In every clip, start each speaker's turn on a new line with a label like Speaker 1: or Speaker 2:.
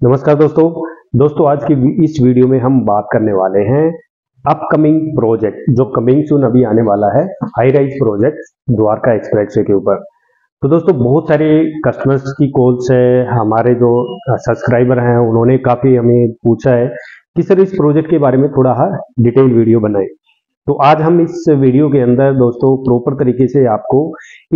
Speaker 1: नमस्कार दोस्तों। दोस्तों, आज की इस वीडियो में हम बात करने वाले हैं अपकमिंग प्रोजेक्ट जो कमिंग सून अभी आने वाला है high rise project Dwarka expressway के ऊपर। तो दोस्तों, बहुत सारे कस्टमर्स की कॉल्स है, हमारे जो सब्सक्राइबर हैं, उन्होंने काफ़ी हमें पूछा है कि सर इस प्रोजेक्ट के बारे में थोड़ा डिटेल वीडियो बनाए। तो आज हम इस वीडियो के अंदर दोस्तों प्रॉपर तरीके से आपको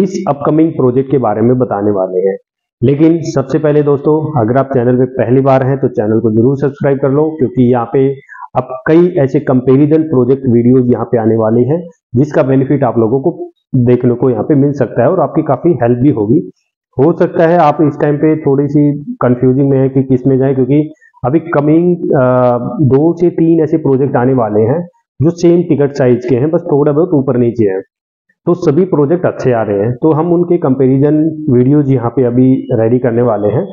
Speaker 1: इस अपकमिंग प्रोजेक्ट के बारे में बताने वाले हैं। लेकिन सबसे पहले दोस्तों, अगर आप चैनल पे पहली बार हैं तो चैनल को ज़रूर सब्सक्राइब कर लो, क्योंकि यहाँ पे अब कई ऐसे कंपेरिजन प्रोजेक्ट वीडियोस यहाँ पे आने वाले हैं, जिसका बेनिफिट आप लोगों को देखने को यहाँ पे मिल सकता है और आपकी काफ़ी हेल्प भी होगी। हो सकता है आप इस टाइम पे थोड़ी सी कंफ्यूजिंग में है कि किसमें जाए, क्योंकि अभी कमिंग दो से तीन ऐसे प्रोजेक्ट आने वाले हैं, जो सेम टिकट साइज़ के हैं, बस थोड़ा बहुत ऊपर नीचे है। तो सभी प्रोजेक्ट अच्छे आ रहे हैं। तो हम उनके कंपेरिजन वीडियोज़ यहाँ पे अभी रेडी करने वाले हैं।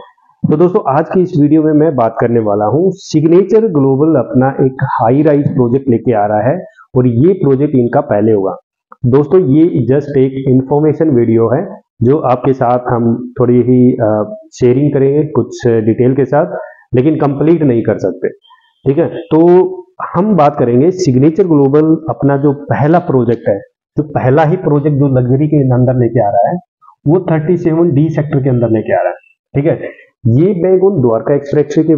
Speaker 1: तो दोस्तों, आज की इस वीडियो में मैं बात करने वाला हूँ। सिग्नेचर ग्लोबल अपना एक हाई राइज प्रोजेक्ट लेके आ रहा है और ये प्रोजेक्ट इनका पहले होगा दोस्तों, ये जस्ट एक इंफॉर्मेशन वीडियो है, जो आपके साथ हम थोड़ी ही शेयरिंग करेंगे कुछ डिटेल के साथ, लेकिन कंप्लीट नहीं कर सकते। ठीक है? तो हम बात करेंगे सिग्नेचर ग्लोबल अपना जो पहला प्रोजेक्ट है तो पहला ही प्रोजेक्ट जो लग्जरी के अंदर लेके आ रहा है, वो 37 डी सेक्टर के अंदर लेके आ रहा है। ठीक है? ये बैंक उन द्वारका एक्सप्रेस के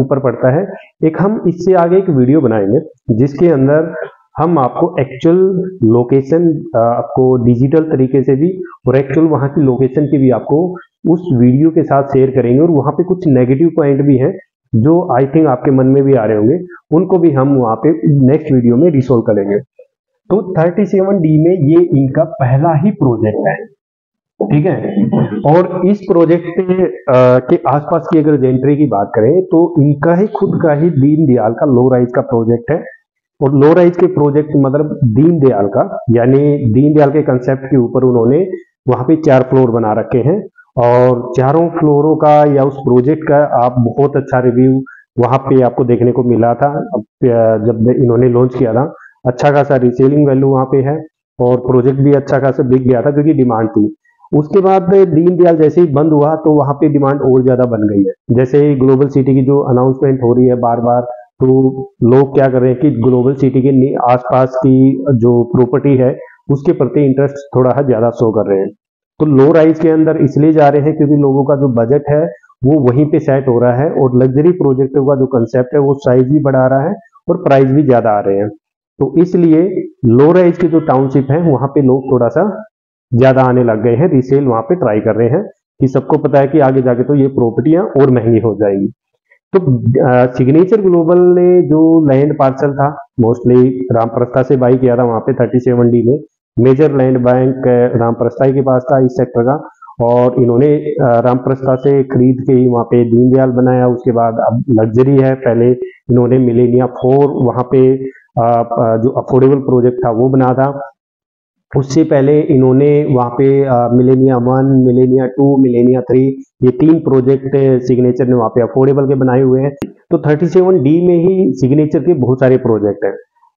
Speaker 1: ऊपर पड़ता है। एक हम इससे आगे एक वीडियो बनाएँगे, जिसके अंदर हम आपको एक्चुअल लोकेशन आपको डिजिटल तरीके से भी और एक्चुअल वहाँ की लोकेशन की भी आपको उस वीडियो के साथ शेयर करेंगे और वहाँ पे कुछ नेगेटिव पॉइंट भी हैं, जो आई थिंक आपके मन में भी आ रहे होंगे। उनको भी हम वहाँ पे नेक्स्ट वीडियो में रिसोल्व करेंगे तो 37 डी में ये इनका पहला ही प्रोजेक्ट है। ठीक है? और इस प्रोजेक्ट के आसपास की अगर जेंट्री की बात करें तो इनका ही खुद का ही दीन दयाल का लो राइज का प्रोजेक्ट है। और लो राइज के प्रोजेक्ट मतलब दीन दयाल का, यानी दीन दयाल के कंसेप्ट के ऊपर उन्होंने वहाँ पे चार फ्लोर बना रखे हैं। और चारों फ्लोरों का या उस प्रोजेक्ट का आप बहुत अच्छा रिव्यू वहाँ पे आपको देखने को मिला था। जब इन्होंने लॉन्च किया था अच्छा खासा रिसेलिंग वैल्यू वहाँ पे है और प्रोजेक्ट भी अच्छा खासा बिक गया था क्योंकि डिमांड थी। उसके बाद दीन दयाल जैसे ही बंद हुआ तो वहाँ पे डिमांड और ज़्यादा बन गई है। जैसे ही ग्लोबल सिटी की जो अनाउंसमेंट हो रही है बार बार तो लोग क्या कर रहे हैं कि ग्लोबल सिटी के आसपास की जो प्रॉपर्टी है, उसके प्रति इंटरेस्ट थोड़ा ज़्यादा शो कर रहे हैं। तो लो राइज के अंदर इसलिए जा रहे हैं क्योंकि लोगों का जो बजट है, वो वहीं पे सेट हो रहा है और लग्जरी प्रोजेक्टों का जो कंसेप्ट है, वो साइज़ भी बढ़ा रहा है और प्राइस भी ज़्यादा आ रहे हैं। तो इसलिए लो राइज की जो टाउनशिप है, वहाँ पे लोग थोड़ा सा ज़्यादा आने लग गए हैं रीसेल वहाँ पे ट्राई कर रहे हैं कि सबको पता है कि आगे जाके तो ये प्रॉपर्टियाँ और महँगी हो जाएगी। तो सिग्नेचर ग्लोबल ने जो लैंड पार्सल था मोस्टली रामप्रस्था से बाई किया था वहाँ पे 37 डी में मेजर लैंड बैंक रामप्रस्था के पास था इस सेक्टर का। और इन्होंने रामप्रस्था से खरीद के ही वहाँ पे दीनदयाल बनाया। उसके बाद अब लग्जरी है। पहले इन्होंने मिलेनिया फोर वहाँ पे जो अफोर्डेबल प्रोजेक्ट था वो बना था। उससे पहले इन्होंने वहाँ पे Millennia one, Millennia two, Millennia three, ये तीन प्रोजेक्ट सिग्नेचर ने वहाँ पे अफोर्डेबल के बनाए हुए हैं। तो 37 डी में ही सिग्नेचर के बहुत सारे प्रोजेक्ट हैं।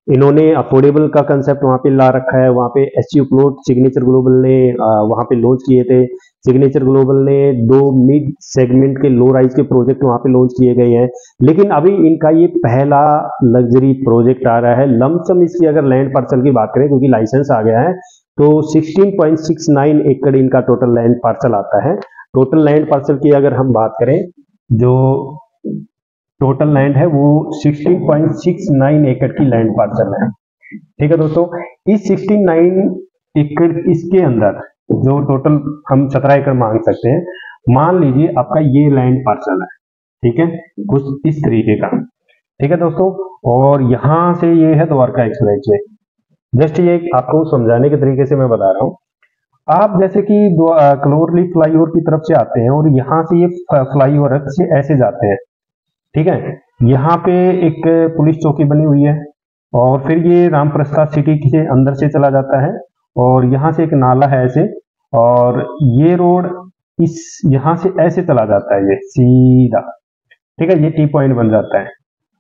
Speaker 1: इन्होंने अफोर्डेबल का कंसेप्ट वहाँ पे ला रखा है। वहाँ पे S U plot Signature Global ने वहाँ पे लॉन्च किए थे। सिग्नेचर ग्लोबल ने दो मिड सेगमेंट के लो राइज के प्रोजेक्ट वहाँ पे लॉन्च किए गए हैं। लेकिन अभी इनका ये पहला लग्जरी प्रोजेक्ट आ रहा है। लमसम इसकी अगर लैंड पार्सल की बात करें, क्योंकि लाइसेंस आ गया है तो 16.69 एकड़ इनका टोटल लैंड पार्सल आता है। टोटल लैंड पार्सल की अगर हम बात करें, जो टोटल लैंड है वो 16.69 एकड़ की लैंड पार्सल है। ठीक है दोस्तों, इस 69 एकड़ इसके अंदर जो टोटल हम सत्रह एकड़ मांग सकते हैं, मान लीजिए आपका ये लैंड पार्सल है। ठीक है कुछ इस तरीके का। ठीक है दोस्तों, और यहाँ से ये है द्वारका एक्सप्रेस वे जस्ट ये आपको समझाने के तरीके से मैं बता रहा हूँ। आप जैसे कि क्लोरली फ्लाईओवर की तरफ़ से आते हैं और यहाँ से ये फ्लाईओवर से ऐसे जाते हैं। ठीक है? यहाँ पे एक पुलिस चौकी बनी हुई है और फिर ये रामप्रसाद सिटी के अंदर से चला जाता है और यहाँ से एक नाला है ऐसे और ये रोड इस यहाँ से ऐसे चला जाता है ये सीधा। ठीक है? ये टी पॉइंट बन जाता है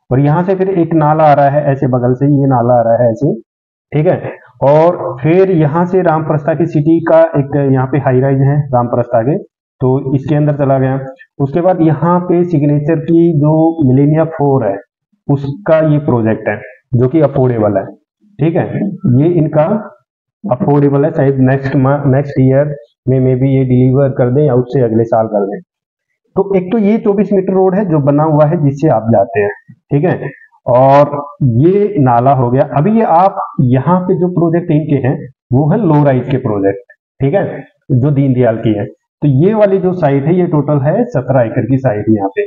Speaker 1: और यहाँ से फिर एक नाला आ रहा है ऐसे बगल से, ये नाला आ रहा है ऐसे। ठीक है? और फिर यहाँ से रामप्रस्ता की सिटी का एक यहाँ पे हाई राइज है रामप्रस्ता के। तो इसके अंदर चला गया। उसके बाद यहाँ पे सिग्नेचर की जो मिलेनिया फोर है, उसका ये प्रोजेक्ट है, जो कि अफोर्डेबल है। ठीक है? ये इनका अफोर्डेबल है, शायद नेक्स्ट नेक्स्ट ईयर में मे बी ये डिलीवर कर दें या उससे अगले साल कर दें। तो एक तो ये 24 मीटर रोड है जो बना हुआ है जिससे आप जाते हैं। ठीक है? और ये नाला हो गया। अभी ये आप यहाँ पे जो प्रोजेक्ट इनके हैं, वो है लो राइज के प्रोजेक्ट ठीक है? जो दीनदयाल की है। तो ये वाली जो साइट है, ये टोटल है सत्रह एकड़ की साइट यहाँ पे।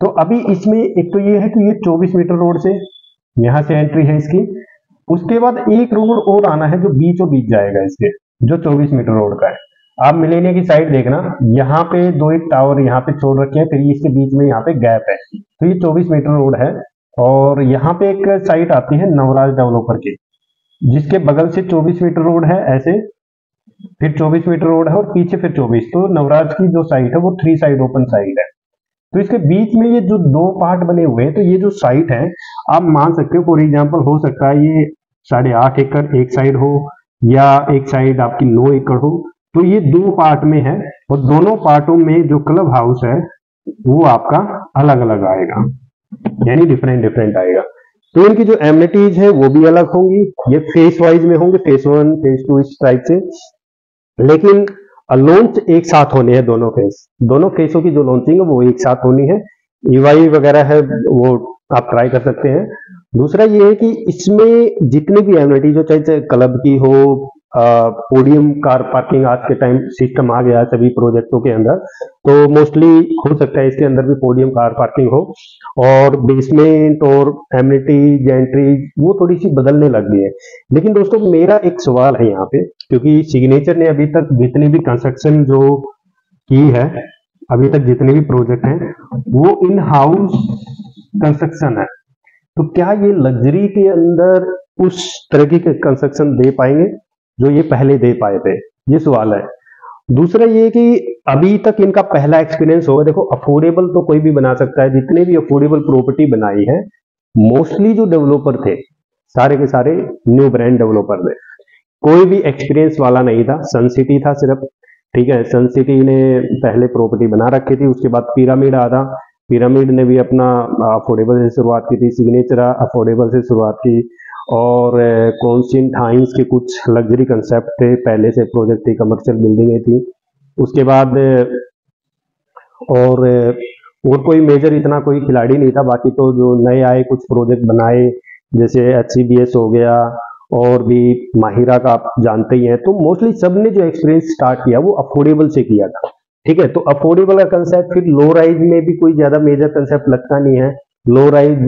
Speaker 1: तो अभी इसमें एक तो ये है कि ये 24 मीटर रोड से यहाँ से एंट्री है इसकी। उसके बाद एक रोड और आना है जो बीचों बीच जाएगा इसके, जो 24 मीटर रोड का है। आप मिलेनिया की साइड देखना, यहाँ पे दो एक टावर यहाँ पे छोड़ रखे हैं, फिर इसके बीच में यहाँ पे गैप है। तो ये 24 मीटर रोड है और यहाँ पे एक साइट आती है नवराज डेवलपर की, जिसके बगल से 24 मीटर रोड है ऐसे। फिर 24 मीटर रोड है और पीछे फिर 24 तो नवराज की जो साइट है, वो थ्री साइड ओपन साइट है। तो इसके बीच में ये जो दो पार्ट बने हुए हैं तो ये जो साइट है, आप मान सकते हो फॉर एग्ज़ाम्पल हो सकता है ये साढ़े आठ एकड़ एक साइड हो, या एक साइड आपकी नौ एकड़ हो। तो ये दो पार्ट में है, और दोनों पार्टों में जो क्लब हाउस है, वो आपका अलग अलग आएगा। यानी डिफरेंट डिफरेंट आएगा। तो इनकी जो एमिनिटीज है, वो भी अलग होंगी। ये फेस वाइज में होंगे फेस वन फेस टू इस टाइप से। लेकिन लॉन्च एक साथ होने हैं दोनों फेस दोनों फेसों की जो लॉन्चिंग है, वो एक साथ होनी है। ईवाई वगैरह है, वो आप ट्राई कर सकते हैं। दूसरा ये है कि इसमें जितनी भी एमिनिटी जो चाहे क्लब की हो पोडियम कार पार्किंग आज के टाइम सिस्टम आ गया है सभी प्रोजेक्टों के अंदर। तो मोस्टली हो सकता है इसके अंदर भी पोडियम कार पार्किंग हो। और बेसमेंट और एमिनिटी जेंट्री वो थोड़ी सी बदलने लग गई है। लेकिन दोस्तों, मेरा एक सवाल है यहाँ पे, क्योंकि सिग्नेचर ने अभी तक जितनी भी कंस्ट्रक्शन जो की है, अभी तक जितने भी प्रोजेक्ट हैं, वो इन हाउस कंस्ट्रक्शन है। तो क्या ये लग्जरी के अंदर उस तरह की कंस्ट्रक्शन दे पाएँगे? जो ये पहले दे पाए थे, ये सवाल है। दूसरा ये कि अभी तक इनका पहला एक्सपीरियंस होगा, देखो अफोर्डेबल तो कोई भी बना सकता है, जितने भी अफोर्डेबल प्रॉपर्टी बनाई है मोस्टली जो डेवलपर थे, सारे के सारे न्यू ब्रांड डेवलपर थे। कोई भी एक्सपीरियंस वाला नहीं था सन सिटी था सिर्फ़, ठीक है? सन सिटी ने पहले प्रॉपर्टी बना रखी थी, उसके बाद पिरामिड था पिरामिड ने भी अपना अफोर्डेबल से शुरुआत की थी सिग्नेचर अफोर्डेबल से शुरुआत की। और कॉन्सिन के कुछ लग्जरी कंसेप्ट थे। पहले से प्रोजेक्ट थी कमर्शियल बिल्डिंगें थी। उसके बाद और और कोई मेजर इतना कोई खिलाड़ी नहीं था। बाकी तो जो नए आए, कुछ प्रोजेक्ट बनाए, जैसे एचसीबीएस हो गया और भी माहिरा का आप जानते ही हैं। तो मोस्टली सबने जो एक्सपीरियंस स्टार्ट किया, वो अफोर्डेबल से किया था। ठीक है? तो अफोर्डेबल का कंसेप्ट फिर लो राइज में भी कोई ज़्यादा मेजर कंसेप्ट लगता नहीं है। लो राइज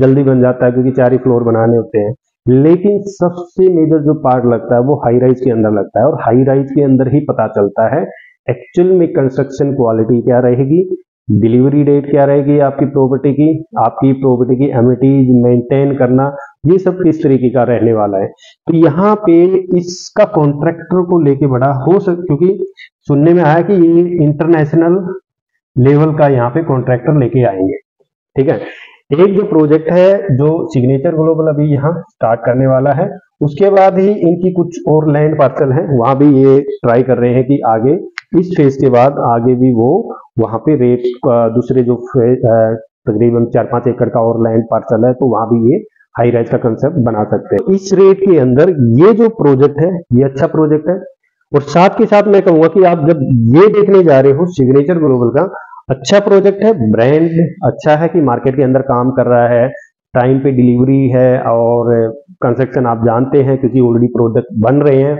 Speaker 1: जल्दी बन जाता है क्योंकि चार ही फ्लोर बनाने होते हैं। लेकिन सबसे मेजर जो पार्ट लगता है वो हाई राइज के अंदर लगता है और हाई राइज के अंदर ही पता चलता है एक्चुअल में कंस्ट्रक्शन क्वालिटी क्या रहेगी डिलीवरी डेट क्या रहेगी आपकी प्रॉपर्टी की, आपकी प्रॉपर्टी की एमिटीज मेंटेन करना, ये सब किस तरीके का रहने वाला है। तो यहाँ पे इसका कॉन्ट्रैक्टर को लेके बड़ा हो सक, क्योंकि सुनने में आया कि ये इंटरनेशनल लेवल का यहाँ पे कॉन्ट्रैक्टर लेके आएँगे। ठीक है? एक जो प्रोजेक्ट है, जो सिग्नेचर ग्लोबल अभी यहाँ स्टार्ट करने वाला है, उसके बाद ही इनकी कुछ और लैंड पार्सल है, वहाँ भी ये ट्राई कर रहे हैं कि आगे, इस फ़ेज़ के बाद आगे भी वो वहाँ पे रेट दूसरे जो तकरीबन चार पाँच एकड़ का और लैंड पार्सल है तो वहाँ भी ये हाई राइज का कंसेप्ट बना सकते हैं। इस रेट के अंदर ये जो प्रोजेक्ट है, ये अच्छा प्रोजेक्ट है। और साथ के साथ मैं कहूँगा कि आप जब ये देखने जा रहे हो सिग्नेचर ग्लोबल का अच्छा प्रोजेक्ट है ब्रांड अच्छा है कि मार्केट के अंदर काम कर रहा है टाइम पे डिलीवरी है और कंस्ट्रक्शन आप जानते हैं क्योंकि ऑलरेडी प्रोजेक्ट बन रहे हैं।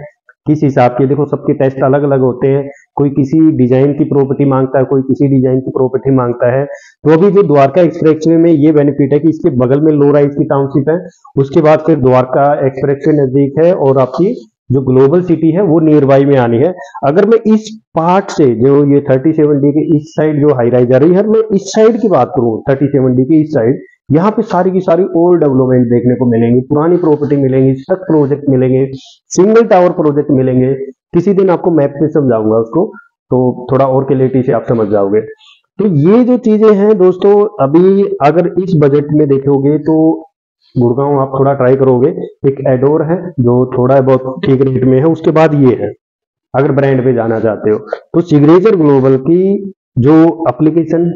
Speaker 1: किस हिसाब के, देखो सबके टेस्ट अलग अलग होते हैं। कोई किसी डिज़ाइन की प्रॉपर्टी माँगता है, कोई किसी डिज़ाइन की प्रॉपर्टी माँगता है। तो अभी जो द्वारका एक्सप्रेस में ये बेनिफिट है कि इसके बगल में लो राइज की टाउनशिप है, उसके बाद फिर द्वारका एक्सप्रेस नज़दीक है और आपकी जो ग्लोबल सिटी है, वो नियर बाई में आनी है। अगर मैं इस पार्ट से, जो ये 37 डी के इस साइड जो हाई राइज आ रही है, मैं इस साइड की बात करूँ 37 डी के इस साइड यहाँ पे सारी की सारी ओल्ड डेवलपमेंट देखने को मिलेंगी, पुरानी प्रॉपर्टी मिलेंगी स्टक प्रोजेक्ट मिलेंगे सिंगल टावर प्रोजेक्ट मिलेंगे। किसी दिन आपको मैप से समझाऊँगा उसको तो थोड़ा और क्लियरिटी से आप समझ जाओगे। तो ये जो चीज़ें हैं दोस्तों, अभी अगर इस बजट में देखोगे तो गुड़गांव आप थोड़ा ट्राई करोगे। एक एडोर है जो थोड़ा बहुत ठीक रेट में है उसके बाद ये है। अगर ब्रांड पे जाना चाहते हो। तो सिग्नेचर ग्लोबल की जो एप्लीकेशन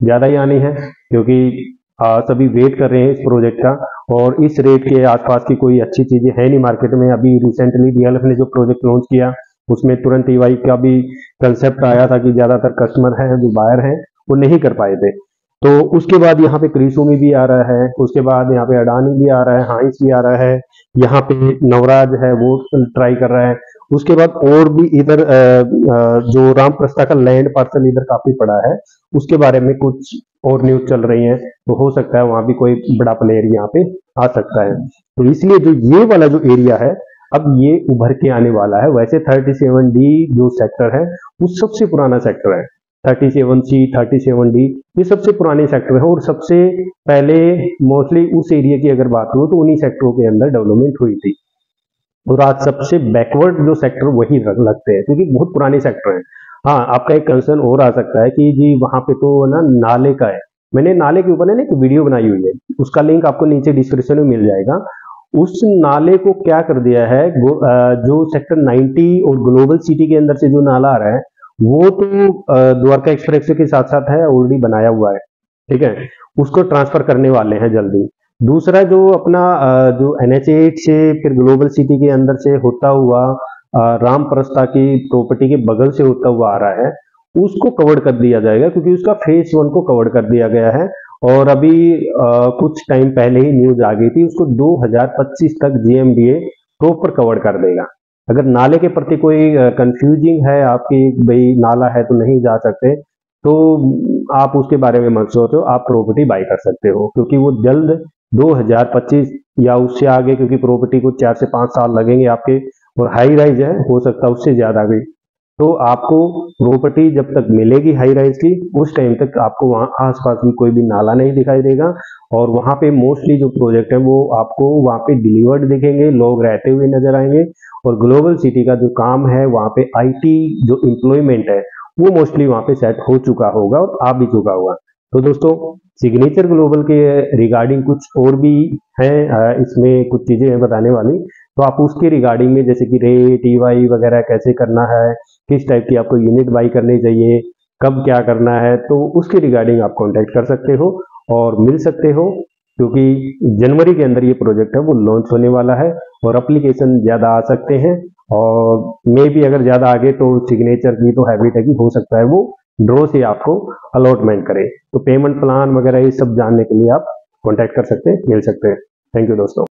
Speaker 1: ज़्यादा ही आनी है क्योंकि आ, सभी वेट कर रहे हैं इस प्रोजेक्ट का और इस रेट के आसपास की कोई अच्छी चीज़ें है नहीं मार्केट में। अभी रिसेंटली डीएलएफ ने जो प्रोजेक्ट लॉन्च किया उसमें तुरंत ईवाई का भी कंसेप्ट आया था कि ज़्यादातर कस्टमर हैं जो बायर हैं वो नहीं कर पाए थे। तो उसके बाद यहाँ पे क्रिसोमी भी आ रहा है, उसके बाद यहाँ पे अडानी भी आ रहा है, हाइस भी आ रहा है, यहाँ पे नवराज है, वो ट्राई कर रहा है। उसके बाद और भी इधर जो राम प्रस्ता का लैंड पार्सल इधर काफ़ी पड़ा है, उसके बारे में कुछ और न्यूज़ चल रही है तो हो सकता है वहाँ भी कोई बड़ा प्लेयर यहाँ पे आ सकता है। तो इसलिए जो ये वाला जो एरिया है, अब ये उभर के आने वाला है। वैसे 37 डी जो सेक्टर है, वो सबसे पुराना सेक्टर है। Thirty seven C, thirty seven D, ये सबसे पुराने सेक्टर है और सबसे पहले मोस्टली उस एरिया की अगर बात हो तो उन्हीं सेक्टरों के अंदर डेवलपमेंट हुई थी। और आज सबसे बैकवर्ड जो सेक्टर वही लगते हैं, क्योंकि बहुत पुराने सेक्टर हैं। हाँ आपका एक कंसर्न और आ सकता है कि जी वहाँ पे तो ना नाले का है। मैंने नाले के ऊपर ना एक वीडियो बनाई हुई है। उसका लिंक आपको नीचे डिस्क्रिप्शन में मिल जाएगा। उस नाले को क्या कर दिया है? जो सेक्टर 90 और ग्लोबल सिटी के अंदर से जो नाला आ रहा है वो तो द्वारका एक्सप्रेस के साथ साथ है ऑलरेडी बनाया हुआ है ठीक है? उसको ट्रांसफ़र करने वाले हैं जल्दी। दूसरा जो अपना जो एन से फिर ग्लोबल सिटी के अंदर से होता हुआ राम प्रस्ता की प्रॉपर्टी के बगल से होता हुआ आ रहा है उसको कवर कर दिया जाएगा क्योंकि उसका फेस वन को कवर कर दिया गया है और अभी आ, कुछ टाइम पहले ही न्यूज़ आ गई थी उसको 2025 तक जीएमडीए प्रॉपर कवर कर देगा। अगर नाले के प्रति कोई कंफ्यूजिंग है आपकी भाई नाला है तो नहीं जा सकते तो आप उसके बारे में मत सोचो, आप प्रॉपर्टी बाई कर सकते हो, क्योंकि वो जल्द 2025 या उससे आगे, क्योंकि प्रॉपर्टी को चार से पाँच साल लगेंगे आपके, और हाई राइज है, हो सकता है उससे ज़्यादा भी। तो आपको प्रॉपर्टी जब तक मिलेगी हाई राइज की, उस टाइम तक आपको वहाँ आसपास में कोई भी नाला नहीं दिखाई देगा। और वहाँ पे मोस्टली जो प्रोजेक्ट है, वो आपको वहाँ पे डिलीवर्ड दिखेंगे, लोग रहते हुए नज़र आएँगे। और ग्लोबल सिटी का जो काम है, वहाँ पे आईटी जो एम्प्लॉयमेंट है, वो मोस्टली वहाँ पे सेट हो चुका होगा और आ भी चुका होगा। तो दोस्तों सिग्नेचर ग्लोबल के रिगार्डिंग कुछ और भी है इसमें कुछ चीज़ें हैं बताने वाली। तो आप उसके रिगार्डिंग में जैसे कि रेट ईवाई वगैरह कैसे करना है, किस टाइप की आपको यूनिट बाई करनी चाहिए, कब क्या करना है तो उसके रिगार्डिंग आप कांटेक्ट कर सकते हो और मिल सकते हो, क्योंकि जनवरी के अंदर ये प्रोजेक्ट है, वो लॉन्च होने वाला है और अप्लीकेशन ज़्यादा आ सकते हैं और मे भी अगर ज़्यादा आगे तो सिग्नेचर की तो हैबिट है कि हो सकता है वो ड्रो से आपको अलॉटमेंट करे। तो पेमेंट प्लान वगैरह ये सब जानने के लिए आप कॉन्टैक्ट कर सकते हैं, मिल सकते हैं। थैंक यू दोस्तों।